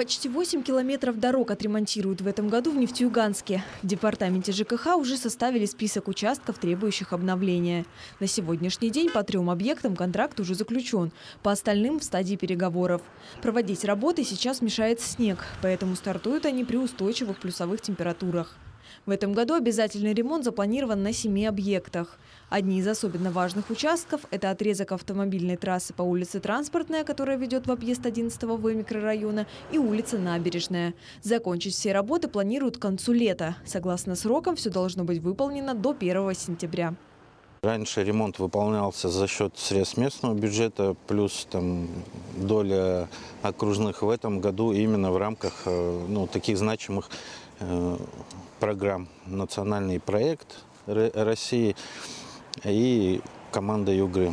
Почти 8 километров дорог отремонтируют в этом году в Нефтеюганске. В департаменте ЖКХ уже составили список участков, требующих обновления. На сегодняшний день по трем объектам контракт уже заключен, по остальным в стадии переговоров. Проводить работы сейчас мешает снег, поэтому стартуют они при устойчивых плюсовых температурах. В этом году обязательный ремонт запланирован на семи объектах. Одни из особенно важных участков – это отрезок автомобильной трассы по улице Транспортная, которая ведет в объезд 11 В микрорайона, и улица Набережная. Закончить все работы планируют к концу лета. Согласно срокам, все должно быть выполнено до 1 сентября. Раньше ремонт выполнялся за счет средств местного бюджета, плюс там, доля окружных в этом году именно в рамках э, ну, таких значимых э, программ. Национальный проект России и команда Югры.